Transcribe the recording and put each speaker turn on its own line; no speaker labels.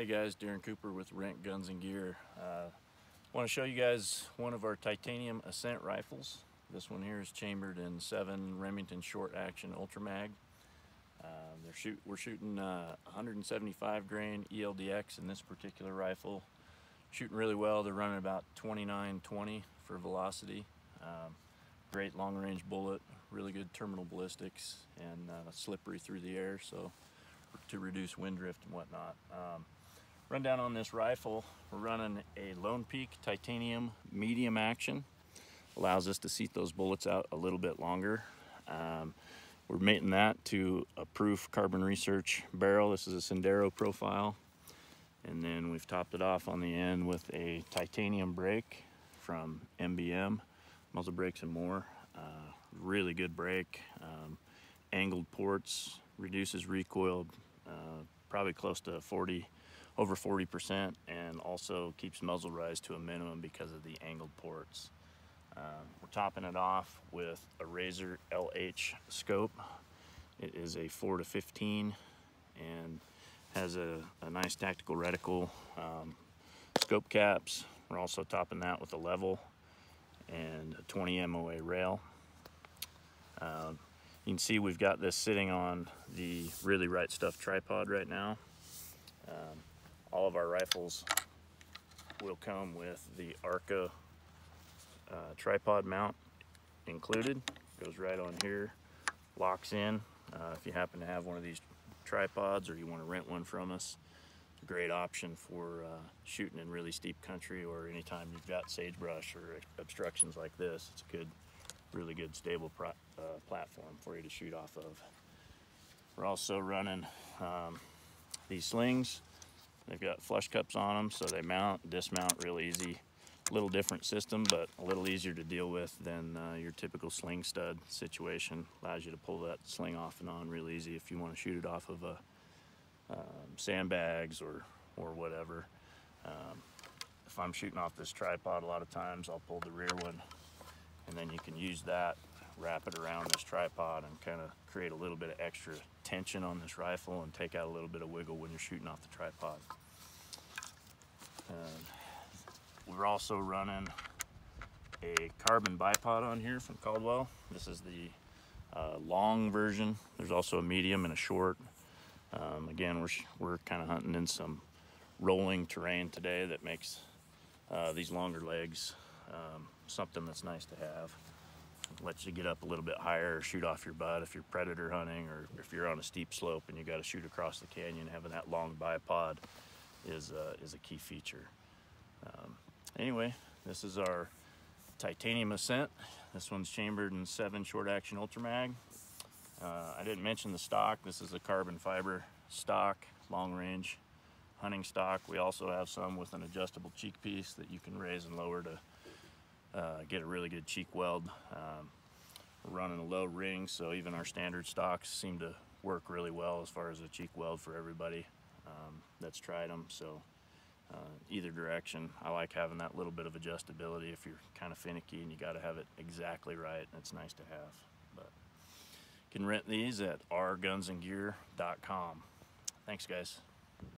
Hey guys, Darin Cooper with Rent Guns and Gear. Uh, want to show you guys one of our titanium Ascent rifles. This one here is chambered in 7 Remington Short Action Ultra Mag. They're shoot, we're shooting uh, 175 grain ELDX in this particular rifle. Shooting really well. They're running about 29-20 for velocity. Um, great long range bullet, really good terminal ballistics, and uh, slippery through the air. So to reduce wind drift and whatnot. Um, rundown on this rifle, we're running a Lone Peak titanium medium action. Allows us to seat those bullets out a little bit longer. Um, we're mating that to a proof carbon research barrel. This is a Sendero profile. And then we've topped it off on the end with a titanium brake from MBM, muzzle brakes and more. Uh, really good brake, um, angled ports, reduces recoil uh, probably close to 40 over 40% and also keeps muzzle rise to a minimum because of the angled ports. Uh, we're topping it off with a Razor LH scope. It is a 4 to 15 and has a, a nice tactical reticle um, scope caps. We're also topping that with a level and a 20 MOA rail. Uh, you can see we've got this sitting on the Really Right Stuff tripod right now. Um, all of our rifles will come with the Arca uh, tripod mount included. Goes right on here, locks in. Uh, if you happen to have one of these tripods or you want to rent one from us, a great option for uh, shooting in really steep country or anytime you've got sagebrush or obstructions like this. It's a good, really good stable uh, platform for you to shoot off of. We're also running um, these slings They've got flush cups on them, so they mount, dismount real easy. A little different system, but a little easier to deal with than uh, your typical sling stud situation. Allows you to pull that sling off and on real easy if you want to shoot it off of a um, sandbags or, or whatever. Um, if I'm shooting off this tripod, a lot of times I'll pull the rear one and then you can use that, wrap it around this tripod and kind of create a little bit of extra tension on this rifle and take out a little bit of wiggle when you're shooting off the tripod. we're also running a carbon bipod on here from Caldwell. This is the uh, long version. There's also a medium and a short. Um, again, we're, we're kind of hunting in some rolling terrain today that makes uh, these longer legs um, something that's nice to have. Lets you get up a little bit higher or shoot off your butt if you're predator hunting or if you're on a steep slope and you got to shoot across the canyon. Having that long bipod is, uh, is a key feature. Um, anyway, this is our titanium ascent. This one's chambered in seven short action ultra mag. Uh, I didn't mention the stock. This is a carbon fiber stock, long range hunting stock. We also have some with an adjustable cheek piece that you can raise and lower to uh, get a really good cheek weld. Um, we're running a low ring, so even our standard stocks seem to work really well as far as a cheek weld for everybody um, that's tried them. So uh, either direction, I like having that little bit of adjustability if you're kind of finicky and you got to have it exactly right. It's nice to have. But you can rent these at ourgunsandgear.com. Thanks, guys.